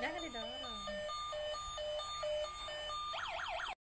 لا لا لا